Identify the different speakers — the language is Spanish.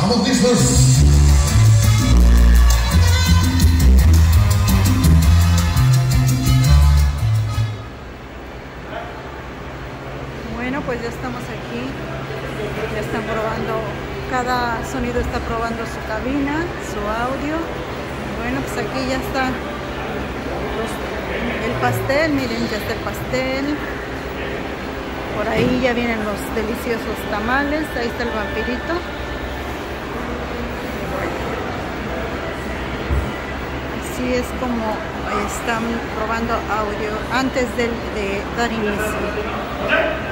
Speaker 1: Vamos listos.
Speaker 2: Bueno, pues ya estamos aquí. Ya están probando, cada sonido está probando su cabina, su audio. Bueno, pues aquí ya está pues, el pastel, miren, ya está el pastel. Por ahí ya vienen los deliciosos tamales, ahí está el vampirito. Así es como están probando audio antes de, de dar inicio.